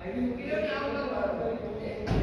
Ayun, kailan niya ako lang